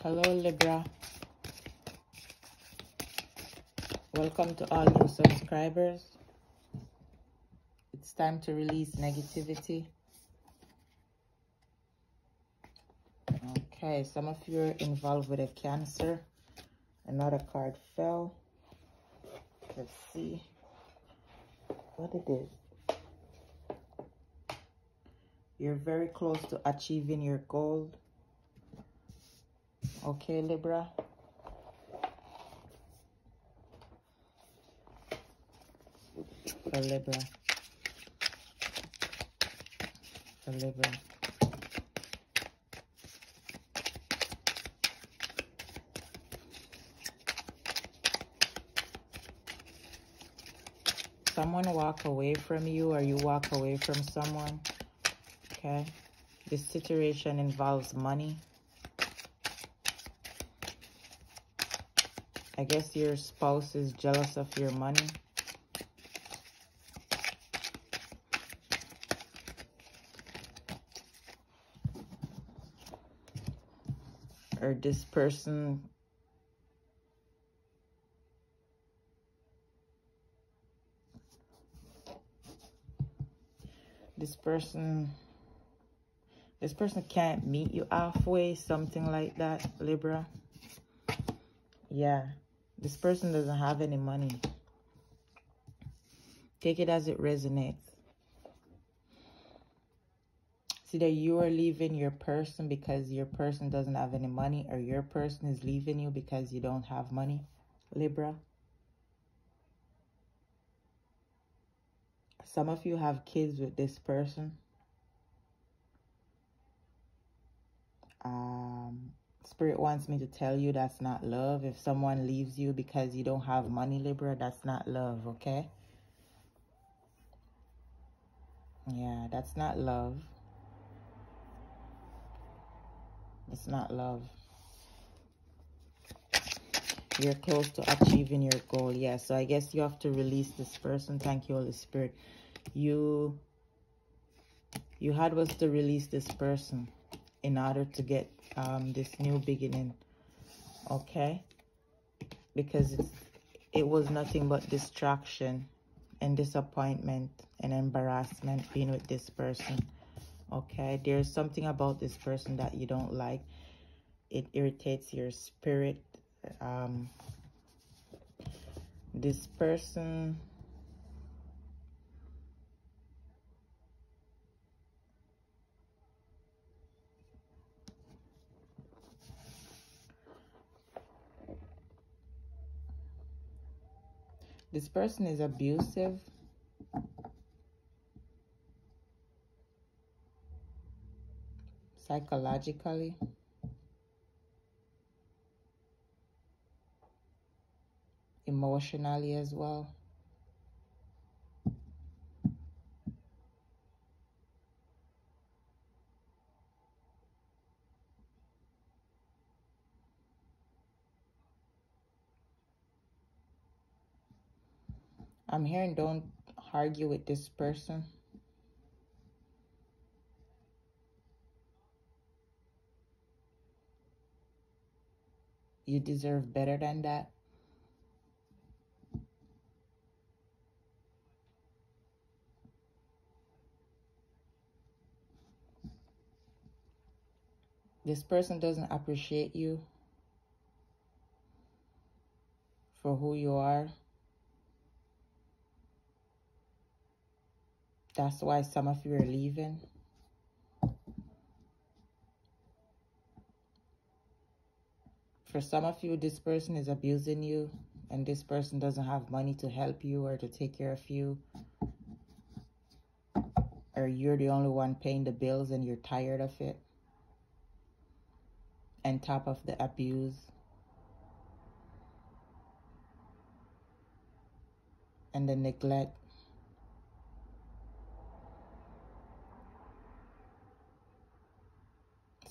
Hello, Libra. Welcome to all new subscribers. It's time to release negativity. Okay, some of you are involved with a cancer. Another card fell. Let's see what it is. You're very close to achieving your goal. Okay, Libra. For Libra. For Libra. Someone walk away from you or you walk away from someone. Okay. This situation involves money. I guess your spouse is jealous of your money. Or this person this person this person can't meet you halfway something like that libra yeah this person doesn't have any money. Take it as it resonates. See that you are leaving your person because your person doesn't have any money or your person is leaving you because you don't have money, Libra. Some of you have kids with this person. Um, Spirit wants me to tell you that's not love. If someone leaves you because you don't have money, Libra, that's not love, okay? Yeah, that's not love. It's not love. You're close to achieving your goal. Yeah, so I guess you have to release this person. Thank you, Holy Spirit. You, you had was to release this person in order to get um, this new beginning, okay? Because it was nothing but distraction and disappointment and embarrassment being with this person, okay? There's something about this person that you don't like. It irritates your spirit. Um, this person This person is abusive. Psychologically. Emotionally as well. I'm hearing don't argue with this person. You deserve better than that. This person doesn't appreciate you for who you are. That's why some of you are leaving. For some of you, this person is abusing you and this person doesn't have money to help you or to take care of you. Or you're the only one paying the bills and you're tired of it. And top of the abuse. And the neglect.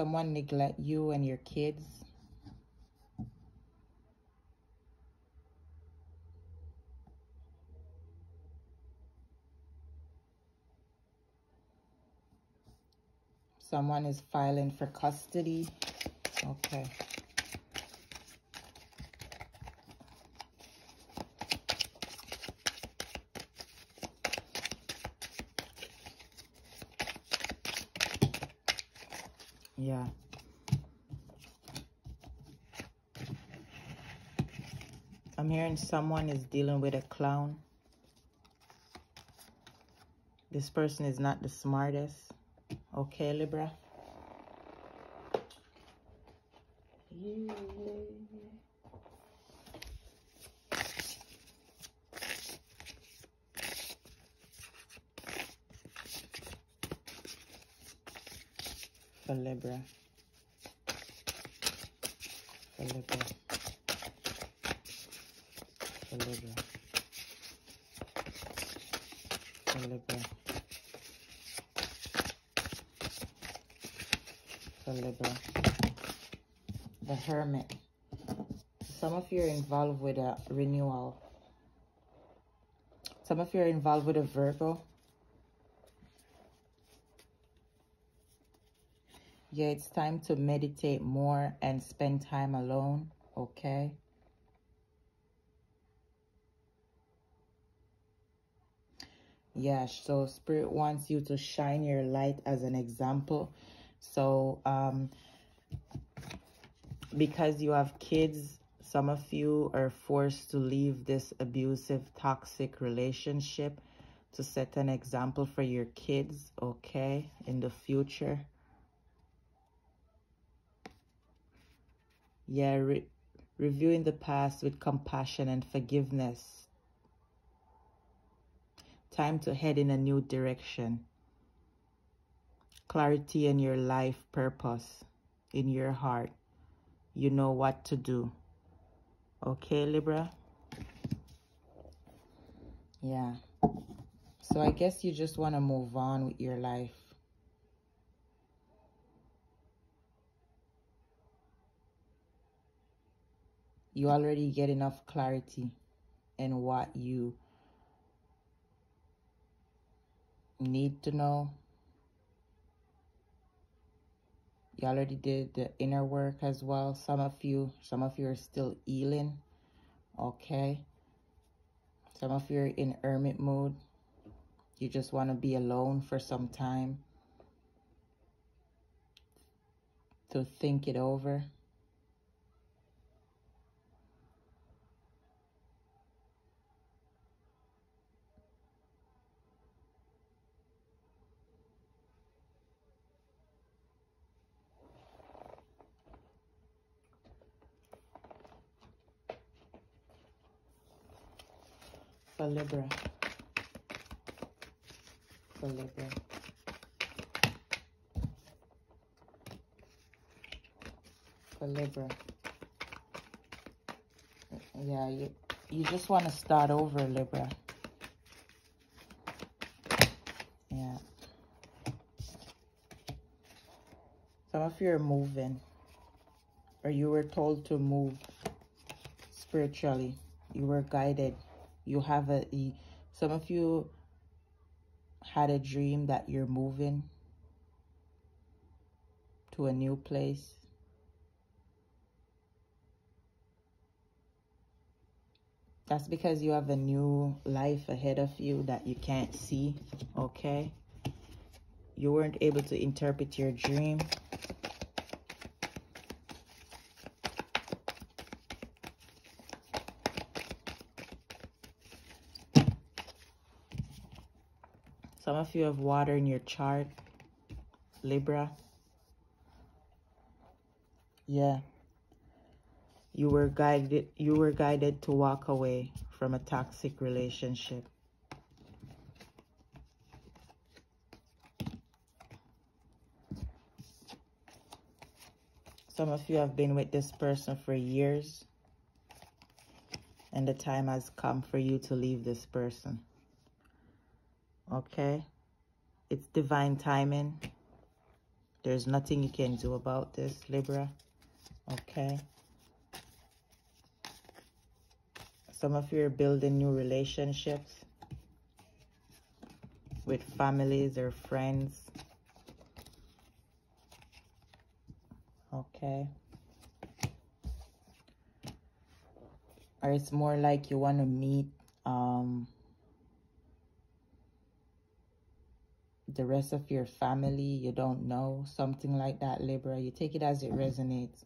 Someone neglect you and your kids. Someone is filing for custody. Okay. Yeah. I'm hearing someone is dealing with a clown. This person is not the smartest. Okay, Libra? Yeah. For Libra. For Libra. For Libra. For Libra. For Libra. The Hermit. Some of you are involved with a renewal. Some of you are involved with a Virgo. Yeah, it's time to meditate more and spend time alone, okay? Yeah, so Spirit wants you to shine your light as an example. So, um, because you have kids, some of you are forced to leave this abusive, toxic relationship to set an example for your kids, okay, in the future. Yeah, re reviewing the past with compassion and forgiveness. Time to head in a new direction. Clarity in your life purpose, in your heart. You know what to do. Okay, Libra? Yeah. So I guess you just want to move on with your life. You already get enough clarity in what you need to know. You already did the inner work as well. Some of you, some of you are still healing. Okay. Some of you are in hermit mode. You just want to be alone for some time to think it over. For Libra. For Libra. For Libra. Yeah, you, you just want to start over, Libra. Yeah. Some of you are moving. Or you were told to move spiritually. You were guided you have a, a some of you had a dream that you're moving to a new place. That's because you have a new life ahead of you that you can't see okay? You weren't able to interpret your dream Of you have water in your chart. Libra. Yeah. You were guided you were guided to walk away from a toxic relationship. Some of you have been with this person for years. And the time has come for you to leave this person okay it's divine timing. There's nothing you can do about this libra. Okay. Some of you are building new relationships with families or friends. Okay. Or it's more like you want to meet um the rest of your family you don't know something like that libra you take it as it resonates.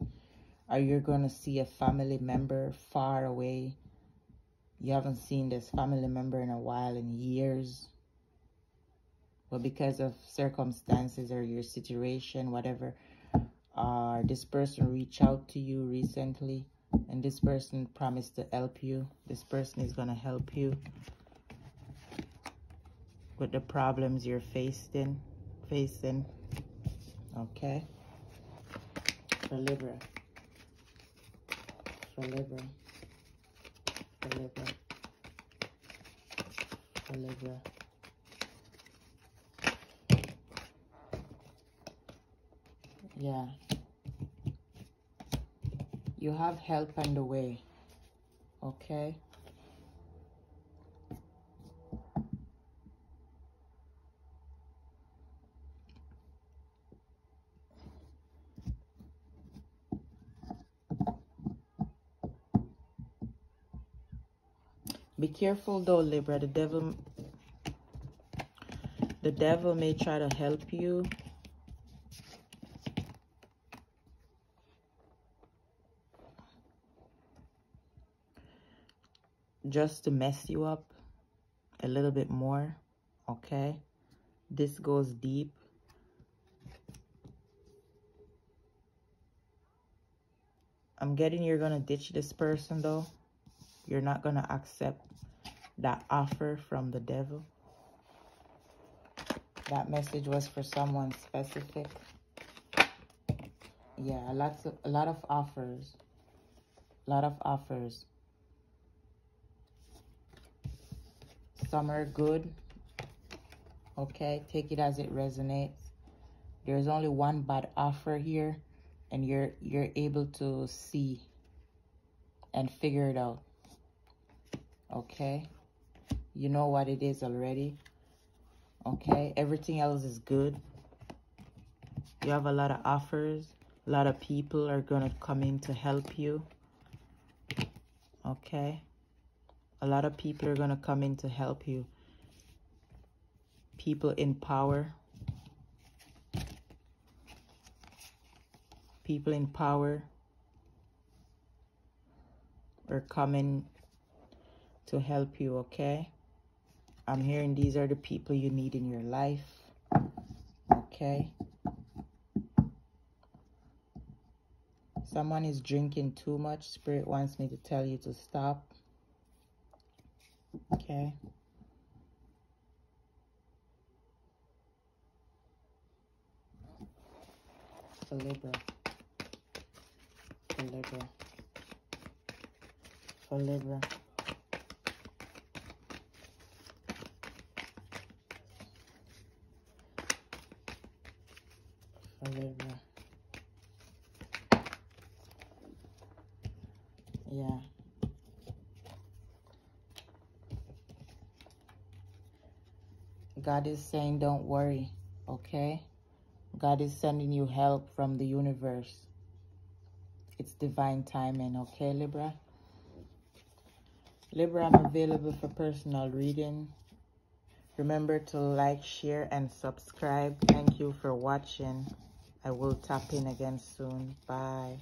Or you're going to see a family member far away? You haven't seen this family member in a while in years. But because of circumstances or your situation whatever uh this person reached out to you recently and this person promised to help you. This person is going to help you with the problems you're facing facing okay? For libra. For libra. For libra. For libra. Yeah. You have help on the way okay Be careful though, Libra. The devil the devil may try to help you. Just to mess you up a little bit more. Okay. This goes deep. I'm getting you're going to ditch this person though. You're not going to accept that offer from the devil. That message was for someone specific. Yeah, lots of, a lot of offers. A lot of offers. Some are good. Okay, take it as it resonates. There's only one bad offer here and you're you're able to see and figure it out okay? You know what it is already okay? Everything else is good. You have a lot of offers. A lot of people are going to come in to help you okay? A lot of people are going to come in to help you. People in power. People in power are coming to help you, okay? I'm hearing these are the people you need in your life, okay? Someone is drinking too much. Spirit wants me to tell you to stop, okay? For Libra. For Libra. For Libra. Yeah. God is saying, don't worry, okay? God is sending you help from the universe. It's divine timing, okay, Libra? Libra, I'm available for personal reading. Remember to like, share, and subscribe. Thank you for watching. I will tap in again soon. Bye.